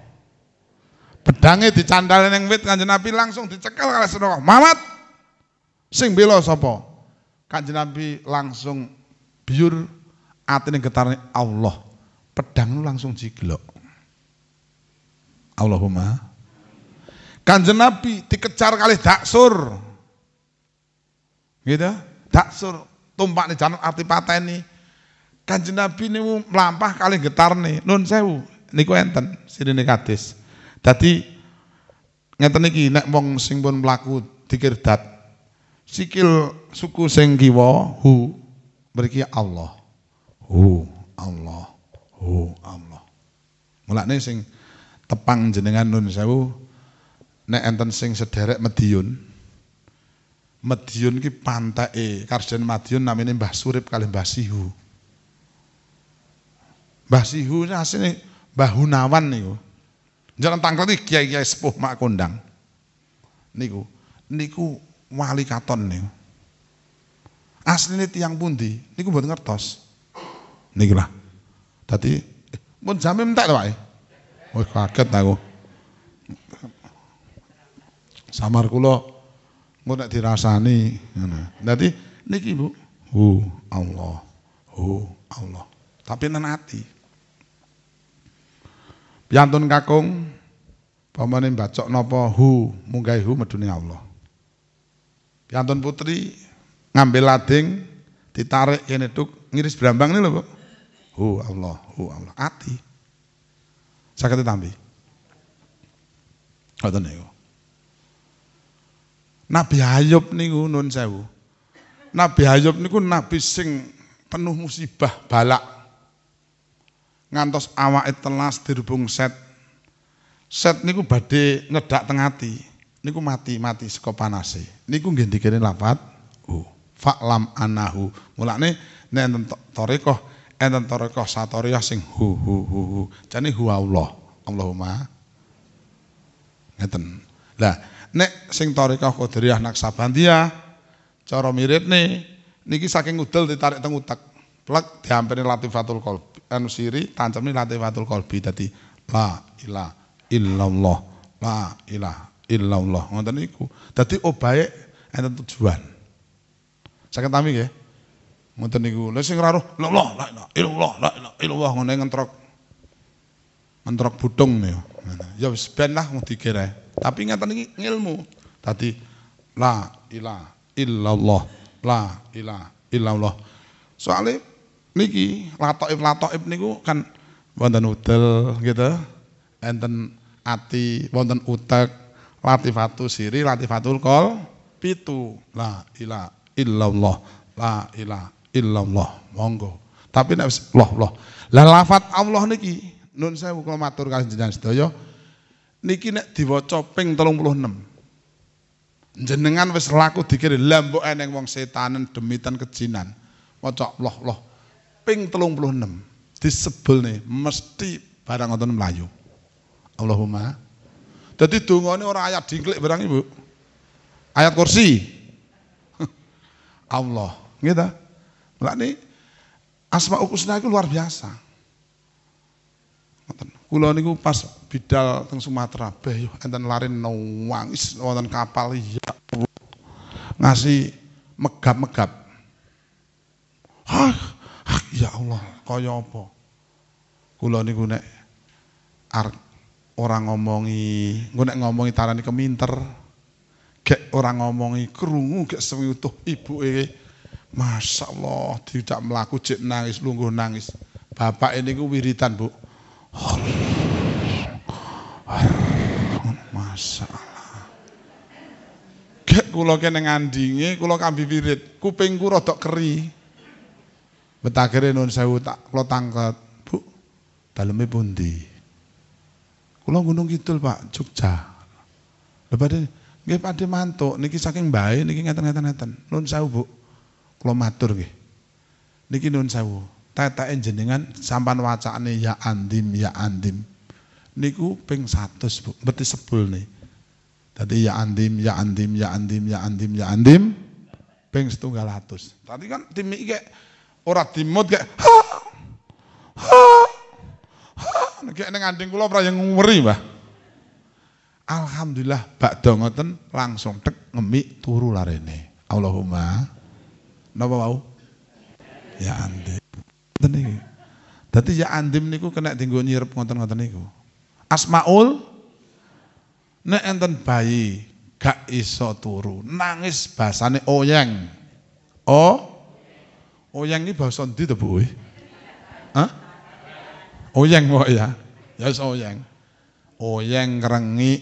Pedangnya dicandalin yang wit Kanjeng Nabi langsung dicekel kali Suroko. Mamat sing bela sapa? Kanjeng Nabi langsung biur atine getarne Allah. Pedang langsung jiglok. Allahumma. Kanjeng Nabi dikejar kali daksur. Gitu? Daksur tumpak nih jalan arti pateni. Kanjeng Nabi niku melampah kali getarne. Nun sewu niku enten sirine kadis. Dadi ngeten iki nek wong sing pun mlaku dikirdat sikil suku sing kiwa hu mriki Allah. Hu Allah. Hu Allah. Mulane sing tepang jenengan nun sewu nek enten sing sederek Madiun. Madiun ki pantake Karjen Madiun namanya Mbah Surip kali Mbah Sihu. Mbah Sihu asline Mbah Hunawan niku. Jangan tangkel iki kiai-kiai sepuh mak kondang. Niku niku wali katon niku. Asline tiang pundi niku mboten ngertos. Niki lah. Dadi eh, pun jame entek to wae. Wis kaget aku. Samar kula engko nek dirasani. Dadi niki Bu. Hu Allah. Hu Allah. Tapi nang ati. Piantun kakung pamane bacok napa hu munggah hu medune Allah. Piantun putri ngambil lading ditarik kene tuk ngiris brambang nih lho, Bu. Hu Allah, hu Allah. Ati. Saged ditampi. Ngoten niku. Nabi Ayub niku nun sewu. Nabi Ayub niku nabi sing penuh musibah, balak. Ngantos awake telas dirubung set. Set niku badhe ngedak teng ati. Niku mati-mati saka. Niku nggih dikene lafat hu. Fa'lam anahu. Mulane nek enten tarekah enten tarekah satoriyah sing hu hu hu hu. Jane hu Allah. Allahumma ngeten. Lah nek sing tarekah Qadiriyah Naksabandiyah cara miripne niki saking udel ditarik teng utek. Plek latifatul qalbi. Anu siri tancemne latifatul qalbi dadi la ilaha illallah. La ilaha illallah. Ngoten niku. Dadi obahe enten tujuan. Saged tami nggih. Ngoten niku. Lha sing raruh la ilaha illallah la ilaha illallah ngene ngentrok. Ngentrok budung nih. Ya wis ben lah mau dikira. Tapi ngeten iki ngilmu. Tadi la ilaha illallah. La ilaha illallah. Soalnya niki latoib latoib niku kan wonten udel gitu. Enten ati wonten utek latifatu siri latifatul kol pitu. La ilaha illallah la ilaha illallah monggo. Tapi nek loh loh. Lah lafat Allah niki nun sewu kula matur kalian jenengan sedaya niki nek diwaca ping 36 jenengan wis laku dikira lah mbok eneng wong setanen demitan kejinan. Maca loh loh ping 36 disebelne mesti barang ngoten melayu Allahumma jadi dungane ora ayat dingklik barang Ibu. Ayat kursi. Allah, gitu. Lah ini Asmaul Husna itu luar biasa. Kula niku pas bidal teng Sumatera, yo enten lari nangis wonten kapal ya ngasih megap-megap. Hah, ya Allah, kaya apa? Kula niku nek arep orang ngomongi, gue nek ngomongi tarani keminter, gek orang ngomongi kerungu, gek sewi utuh ibu e, masya Allah tidak melaku cek nangis, lungguh nangis. Bapak ini ku wiritan bu, masya Allah. Gek kulo kene ngandingi, kulo kambi wirid, kupingku rodok keri. Betakhire nun sewu tak kulo tangket, bu, dalamnya pundi. Kula Gunung Kidul Pak, Jogja. Padhe nggih padhe mantuk niki saking bae niki ngeten-ngeten ngeten. Nuwun sewu, Bu. Kula matur nggih. Niki nuwun sewu. Teteke jenengan sampan wacane ya andim ya andim. Niku ping 100, Bu. Berarti sebul nih. Tadi ya andim ya andim ya andim ya andim ya andim ping 700. Tadi kan tim iki ora dimut kayak ha ha Nek ning anding kula ora yang ngeri, Mbah. Alhamdulillah bakda ngoten langsung tek ngemi turu larene. Allahumma napa wau? Ya andim. Ngoten iki. Ya andim niku kena dienggo nyirep ngoten-ngoten niku. Asmaul nek enten bayi gak iso turu, nangis basane oyeng. Oh, oyeng ini bahasa ndi to, Bu? Hah? Oyeng kok ya. Ya wis oyeng. Oyeng krengi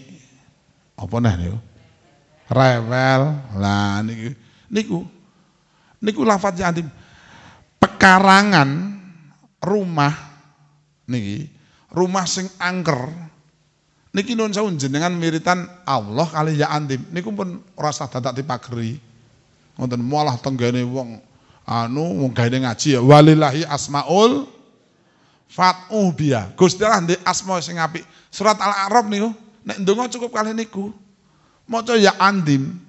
apa nah niku? Rewel. Lah niku niku niku lafaz antim pekarangan rumah niki rumah sing angker niki nuwun sewu jenengan miritan Allah kali ya antim niku pun rasa dadak dipageri ngoten malah tenggene wong anu gawe ngaji ya walillahi asmaul Fat'u biya. Gusti Allah ndek asma sing apik. Surat Al-A'raf niku nek ndonga cukup kali niku. Maca ya andim.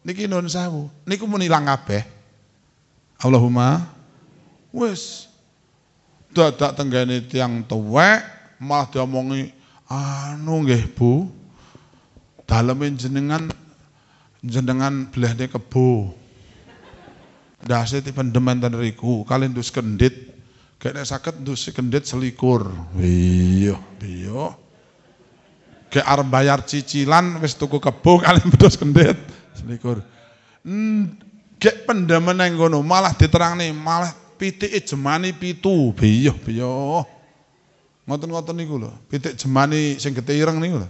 Niki nun sewu. Niku mun ilang kabeh. Allahumma wis dadak tenggene tiang tuwek malah diomongi anu nggih Bu. Daleme jenengan jenengan belahne kebo. Dase dipendem enten riku, kalian dus kendit Kayak sakit dus kendit selikur. Iya, iya. Kayak arep bayar cicilan wis tuku kebo kali bedus kendit selikur. Hmm, Gek pendemen nang kono malah diterangne malah pitike jemani pitu. Biyoh biyoh. Ngoten-ngoten niku lho, pitik jemani sing getih ireng niku lho.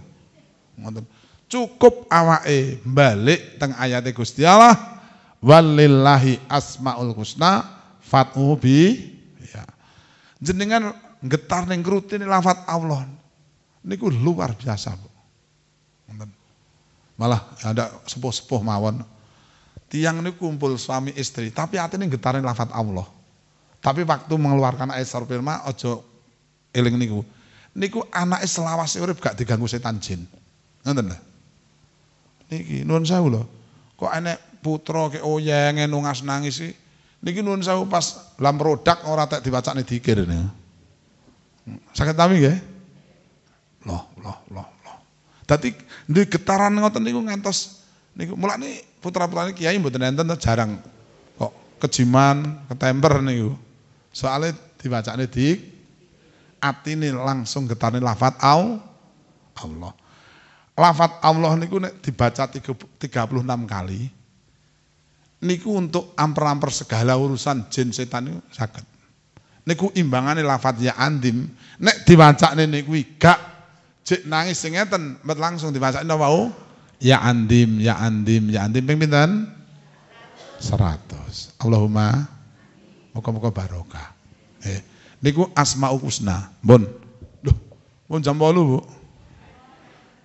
Ngoten. Cukup awake balik teng ayate Gusti Allah walillahi asmaul husna fat'u bi ya. Jenengan getar ning rutin lafat Allah. Niku luar biasa, Bu. Malah ada sepuh-sepuh mawon. Tiang ini kumpul suami istri, tapi hati ini getarin lafat Allah. Tapi waktu mengeluarkan ayat surah firma, ojo eling niku. Niku anak selawas urip gak diganggu setan jin. Ngoten lho. Niki nuwun sewu lho. Kok enek putra ke oyeng nungas nangis sih. Niki nuwun sewu pas lam produk ora tak dibacane dikir niku. Sakit tami nggih? Loh, loh, loh, loh. Dadi di getaran ngoten niku ngantos niku mulane putra-putrane kiai mboten enten jarang kok kejiman, ketemper niku. Soalnya dibacane di atine langsung getarne lafat au Allah. Lafat Allah niku nek dibaca 36 kali niku untuk amper-amper segala urusan jin setan niku saged. Niku imbangane lafat ya andim. Nek diwacane niku gak jek nangis sing ngeten langsung dibacane napa Ya andim, ya andim, ya andim pinten? 100. Allahumma muga-muga barokah. Eh, niku asmaul husna. Bon. Duh, pun jam 8, Bu.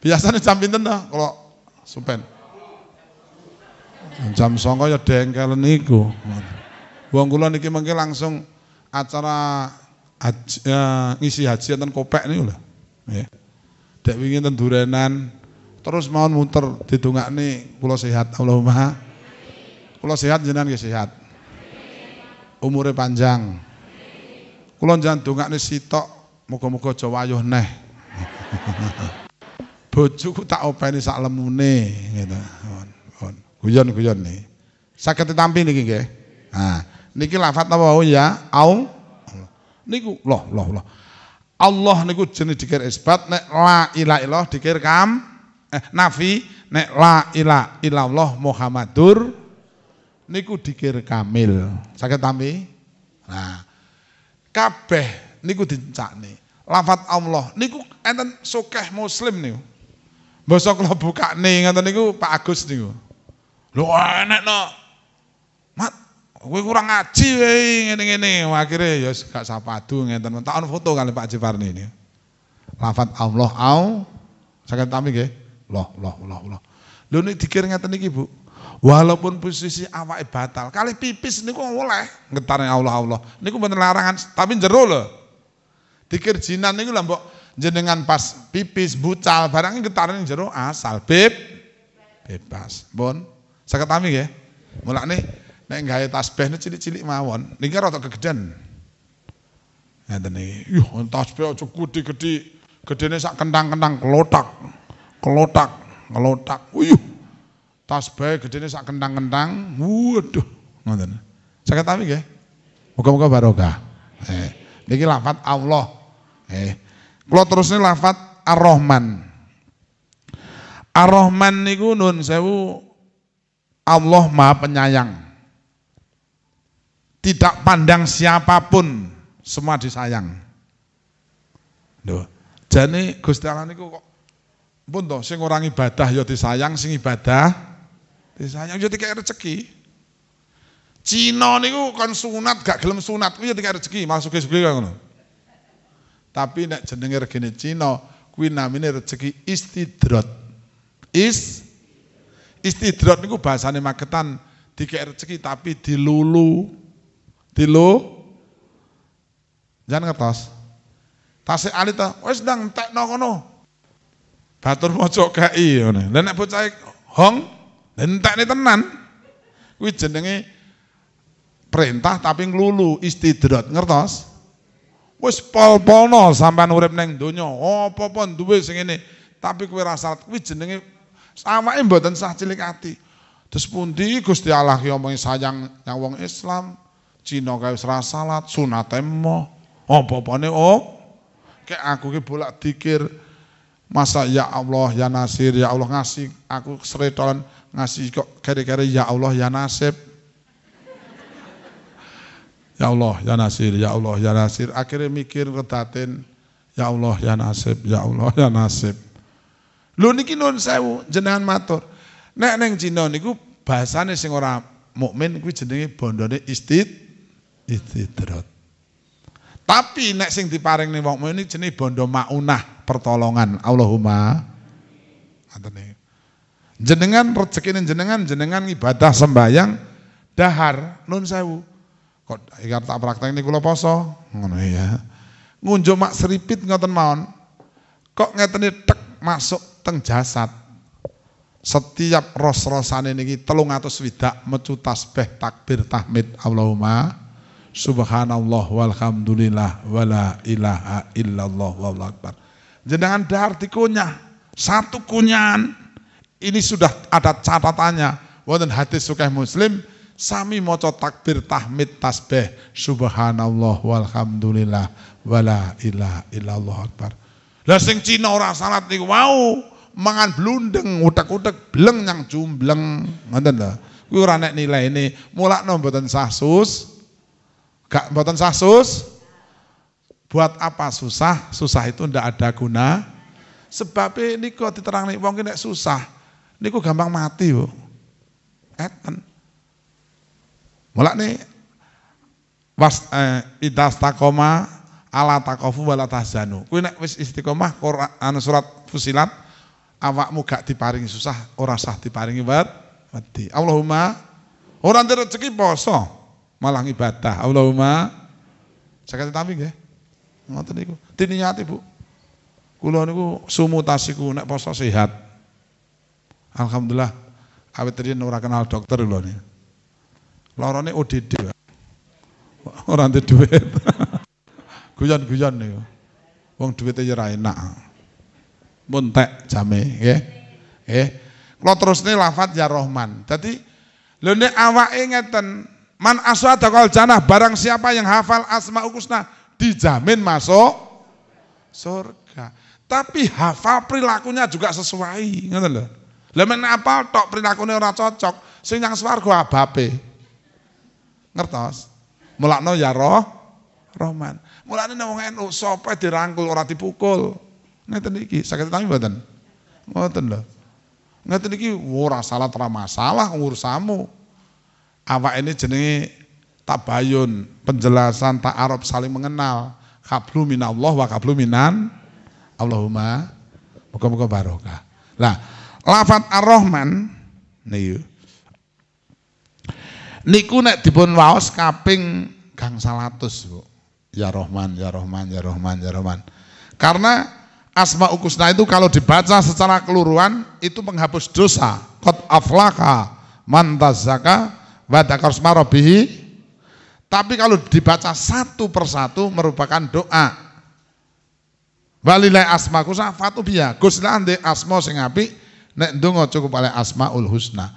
Biasanya jam pinten dah kalau supen. Jam songo ya dengkel niku. Wong kula niki mengke langsung acara haji, ya, ngisi haji enten kopek niku lho. Nggih. Dek wingi ten durenan Terus mau muter nih pulau sehat Allahumma. Pulau sehat jenengan nggih sehat. Umure panjang. Kula jangan dongakne sitok muga-muga aja wayuh neh. Bojoku tak openi sak lemune gitu. Guyon-guyon nih. Saged ditampi niki nggih. Nah, niki lafat apa ya? Au. Niku loh loh loh. Allah niku jenis dikir isbat nek la ilaha illallah dikir kam eh, nafi nek la ilah illallah Muhammadur niku dikir kamil. Saged tampi? Nah, kabeh niku dincakne. Lafat Allah niku enten sokeh muslim niku. Basa kula bukane ngoten niku Pak Agus niku. Lho enek no. Mat, kowe kurang ngaji wae ngene-ngene. Akhire ya gak sapadu ngenten. Tak foto kali Pak Jiparni ini. Lafat Allah au saged tampi nggih. Loh, loh, loh, loh. Lho nek dikir ngeten iki, Bu. Walaupun posisi awake batal, kali pipis niku oleh ngetare Allah Allah. Niku mboten larangan, tapi jero lho. Dikir jinan niku lho mbok jenengan pas pipis bucal barang getare jero asal beb bebas. Bon. Saged tami nggih. Mulane nek gawe tasbih cilik-cilik mawon, niki rada kegedean. Ngeten iki. Yuh, tasbih aja gede-gede. Gedene sak kentang-kentang kelotak kelotak, kelotak. Uyuh. Tas bae gedene sak kentang-kentang. Waduh, ngoten. Saged tami nggih. Muga-muga barokah. Eh, niki lafat Allah. Eh, kula terusne lafat Ar-Rahman. Ar-Rahman niku nun sewu Allah Maha Penyayang. Tidak pandang siapa pun, semua disayang. Jane Gusti Allah niku kok pun toh sing orang ibadah ya disayang, sing ibadah disayang ya dikek rezeki. Cina niku kan sunat gak gelem sunat kuwi ya dikek rezeki, malah sugih-sugih ngono. Tapi nek jenenge regene Cina kuwi namine rezeki istidrot. Is istidrot niku bahasane Magetan dikek rezeki tapi dilulu. Dilu Jangan ngertos. Tasik alit ta, wis ndang entekno kono. Batur maca kai ngono. Lah nek bocah hong entekne tenan. Kuwi jenenge perintah tapi nglulu istidrat, ngertos? Wis pol-polno sampean urip ning donya, apa-apa duwe sing ngene. Tapi kowe rasa kuwi jenenge awake mboten sah cilik ati. Terus pundi Gusti Allah ki omongi sayang yang wong Islam, Cina kae wis salat, sunate mo. Apa-apane oh. Kayak aku ki bolak dikir Masa ya Allah ya Nasir ya Allah ngasih aku seretolan ngasih kok kere-kere ya Allah ya Nasib. Ya Allah, ya Nasir, ya Allah, ya Nasir. Akhirnya mikir kedatin, ya Allah, ya Nasib, ya Allah, ya Nasib. Lho niki nun sewu jenengan matur. Nek neng Cina niku bahasane sing ora mukmin kuwi jenenge bondone istid istidrat. Tapi nek sing diparing ning wong mukmin jenenge bondo maunah pertolongan. Allahumma ngoten Jenengan rezekine jenengan jenengan ibadah sembayang dahar nun sewu. Kok ikat tak praktek ini kula poso ngono ya. Ngunjuk mak seripit ngoten mawon. Kok ngeteni tek masuk teng jasad. Setiap ros-rosane niki 300 widak mecu tasbih takbir tahmid Allahumma subhanallah walhamdulillah wala ilaha illallah wallahu akbar. Jenengan dahar dikunyah satu kunyahan ini sudah ada catatannya wonten hadis sukah Muslim sami maca takbir tahmid tasbih subhanallah walhamdulillah wala ilaha illallah akbar. Lah sing Cina ora salat niku wau mangan blundeng utek-utek bleng yang jumbleng. Ngoten lho kuwi ora nek nilaine mulakno mboten sasus gak mboten sasus buat apa susah? Susah itu ndak ada guna. Sebab niku diterang nih wong nek susah niku gampang mati bu. Eten nih was eh, idas takoma ala takofu wala tahzanu kuwi nek wis istiqomah Quran anu surat fusilat awakmu gak diparingi susah, ora sah diparingi wat wedi. Allahumma ora ndek rezeki poso, malah ibadah. Allahumma sakit tapi nggih. Ngoten niku. Diniati, Bu. Kula niku sumutasiku nek poso sehat. Alhamdulillah awet riyen ora kenal dokter lho nih. Lorone ODD. Ora ndek duit. Guyon-guyon niku. Wong duwite ya ora enak muntek jame nggih. Nggih. Kula terusne lafat ya Rahman. Dadi lho nek awake ngeten man aswada kal janah barang siapa yang hafal asma husna dijamin masuk surga. Tapi hafal perilakunya juga sesuai, ngoten lho. Lah men apal tok prilakune ora cocok, sing nang swarga abape. Ngertos? Mulakno ya roh Rahman. Mulane wong NU sapa dirangkul ora dipukul. Ngeten iki, sakit tangi mboten? Mboten lho. Ngeten iki ora salah ora masalah urusamu. Awak ini jenenge tabayun, penjelasan tak Arab saling mengenal. Kablu minallah wa kablu minan Allahumma muga-muga barokah. Lah, lafat Ar-Rahman niku niku nek dipun waos kaping gang 100, Bu. Ya Rahman, ya Rahman, ya Rahman, ya Rahman. Karena Asma Husna itu kalau dibaca secara keluruhan itu menghapus dosa. Qad aflaka man tazaka wa Tapi kalau dibaca satu persatu merupakan doa. Walilai asma kusna fatu biya. Gusti ande asma sing apik nek ndonga cukup oleh asmaul husna.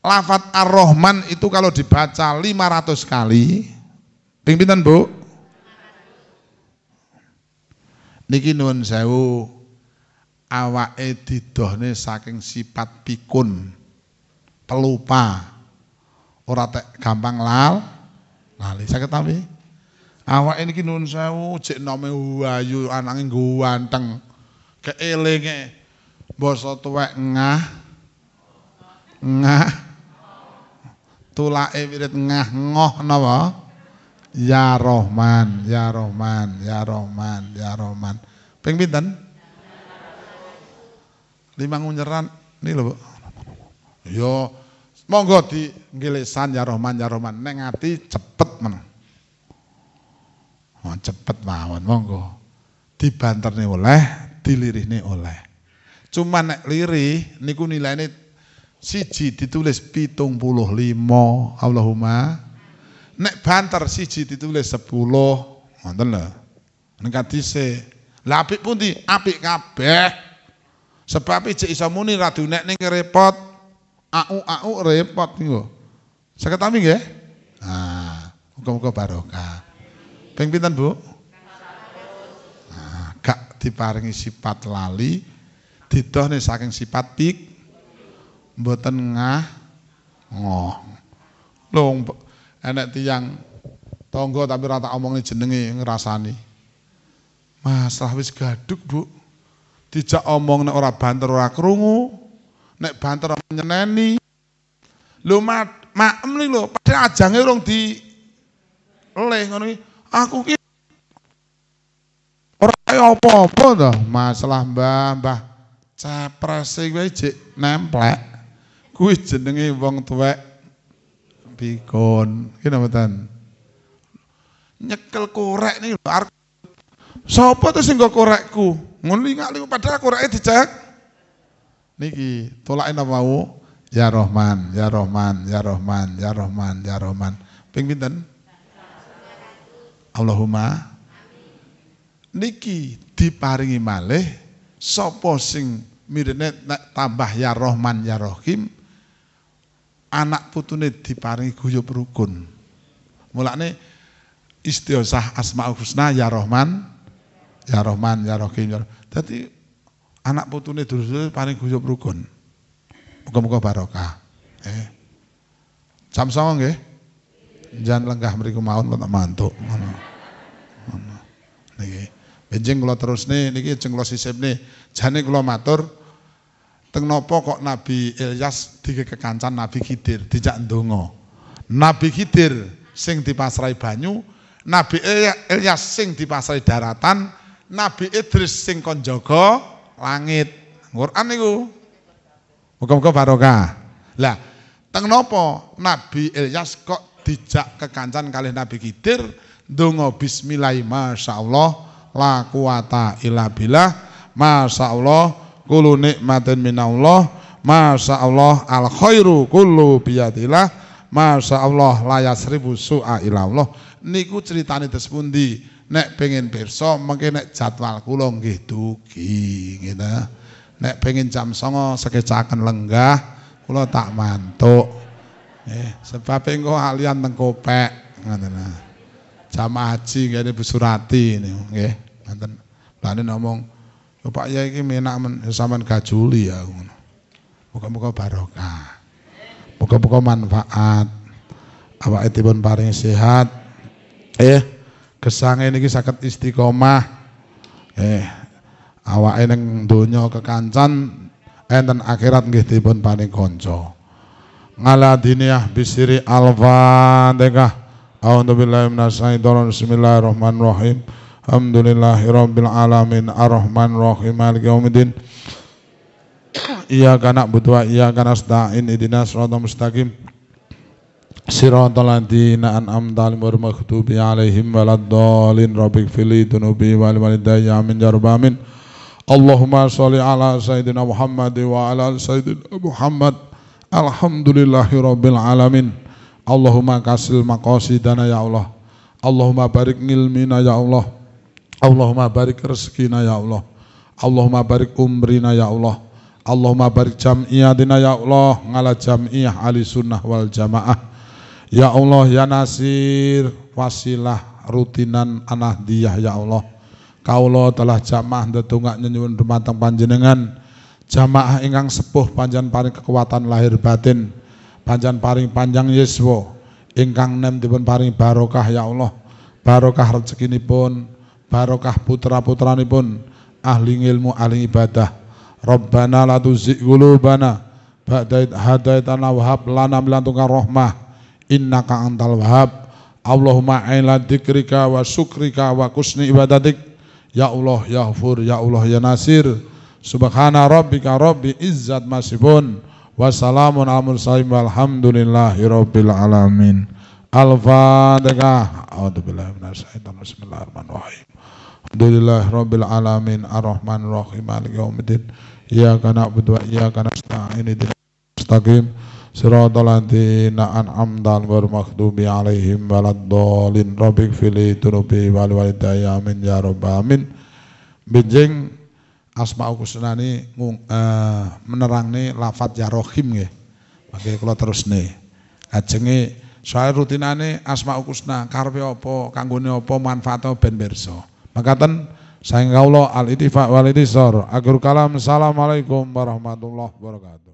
Lafat Ar-Rahman itu kalau dibaca 500 kali, ping pinten Bu? Niki nuwun sewu. Awake didohne saking sifat pikun. Pelupa. Ora tek gampang lal lali. Saged tapi awake niki nuwun sewu jek nome wayu anange ganteng keelinge basa tuwek ngah ngah. Tulake wirid ngah ngoh napa Ya Rohman, Ya Rohman, Ya Rohman, Ya Rohman. Ping pinten? Lima ngunyeran ini lho, Bu. Yo monggo di ngilisan Ya Rohman, Ya Rohman. Neng ati cepet men. Oh, cepet mawon monggo. Dibanterne oleh, dilirihne oleh. Cuma nek lirih niku nilainya siji ditulis pitung puluh limo Allahumma Nek banter siji ditulis 10, ngoten lho. Nek kadise. Lah apik pundi? Apik kabeh. Sebab iki iso muni ra nek ning repot. Au au repot niku. Saged tami nggih? Nah, muga-muga barokah. Ping pinten, Bu? Nah, gak diparingi sifat lali, didohne saking sifat pik mboten ngah ngoh. Lho enek tiang Tonggo tapi rata omongnya jenenge ngerasani. Masalah wis gaduk, Bu. Dijak omong nek ora banter ora krungu. Nek banter nyeneni. Lho mak maem nih lho, padahal ajange urung di leh ngono Aku ki ora apa-apa to, masalah Mbah, Mbah. Ceprese kuwi jek nemplek. Kuwi jenenge wong tuwek pikun. Ki mboten? nyekel korek lho arep sapa to sing korekku? Ngono ngak padahal koreke dicek niki tolake napa mau ya Rahman ya Rahman ya Rahman ya Rahman ya Rahman ping pinten? Allahumma. Niki diparingi malih sapa sing mirene tambah ya Rahman ya Rahim anak putune diparingi guyub rukun mulane istiosah asmaul husna ya Rahman ya Rahman ya Rahim ya Jadi anak putune dulu paling guyub rukun. Muga-muga barokah. Eh. Jam songo nggih. Jangan lenggah mriku mawon kok mantuk ngono. Ngono. Niki. Benjing kula terusne niki jeng kula sisipne. Jane kula matur teng napa kok Nabi Ilyas dikekancan Nabi Khidir dijak ndonga. Nabi Khidir sing dipasrai banyu Nabi Ilyas sing dipasari daratan, Nabi Idris sing kon jaga langit. Quran niku. Muga-muga barokah. Lah, teng napa Nabi Ilyas kok dijak kekancan kali Nabi Khidir ndonga bismillah masyaallah la quwata illa billah masyaallah kullu nikmatin minallah. Masyaallah al khairu kullu biyadillah. Masyaallah la yasribu su'a ila Allah niku ceritane pundi? Nek pengen pirsa mengke nek jadwal kula dugi gitu nek pengen jam songo sekecaken lenggah kula tak mantuk. Eh sebab engko alian teng kopek ngoten. Jam haji ngene Bu Surati niku nggih. Ngoten. Ngomong Pak Yai iki menak men sampean gajuli ya ngono. Muga-muga barokah. Muga-muga manfaat. Awake dipun paring sehat. Eh gesange niki saged istiqomah. Eh awake ning donya kekancan enten akhirat nggih dipun paring kanca. Ngala diniyah bisiri al-fatihah. A'udzu billahi minasyaitonir bismillahirrahmanirrahim Alhamdulillahirabbil alamin arrahmanir rahim maliki yaumiddin. Iyyaka na'budu wa iyyaka nasta'in ihdinas siratal mustaqim. Siratal ladzina an'amta 'alaihim ghairil maghdubi 'alaihim waladdallin. Rabbik fili dunubi wal walidayya amin ya alamin Allahumma sholli ala sayyidina Muhammad wa ala sayyidina Muhammad. Alhamdulillahi rabbil alamin. Allahumma kasil maqasidana ya Allah. Allahumma barik ilmina ya Allah Allahumma barik rezekina ya Allah. Allahumma barik umrina ya Allah. Allahumma barik jam'iyatina ya Allah. Ngala jam'iyah ahli sunnah wal jamaah. Ya Allah ya Nasir wasilah rutinan anahdiyah ya Allah. Kaulo telah jamaah ndedongak nyenyuwun dumateng panjenengan. Jamaah ingkang sepuh panjang paring kekuatan lahir batin. Panjang paring panjang yeswo ingkang nem dipun paring barokah ya Allah. Barokah rezekinipun barokah putra-putranipun ahli ilmu ahli ibadah. Rabbana la tuzigh qulubana ba'da hadaitana wa hab lana min rahmah. Innaka antal wahab Allahumma ila dzikrika wa syukrika wa kusni ibadatik. Ya Allah ya Ghafur ya Allah ya Nasir. Subhana rabbika rabbi izzat masifun wa salamun al mursalin walhamdulillahi rabbil alamin. Al-fatihah a'udzubillahi minasyaitonir bismillahirrahmanirrahim Alhamdulillah rabbil alamin arrahmanir rahim maliki yaumiddin iyyaka na'budu wa iyyaka nasta'in ihdinas mustaqim Siratal ladzina an'amta 'alaihim maghdubi 'alaihim waladdallin rabbik fili tunubi wal walidayya amin ya rabbal alamin benjing Asmaul Husna ini uh, menerangne lafat ya rohim nggih. Kula terusne. Ajenge saya rutinane Asmaul Husna karepe apa, kanggone apa, manfaate ben pirsa. Makaten saeng kawula al-ittifaq wal itisar. Akhir kalam. Assalamualaikum warahmatullahi wabarakatuh.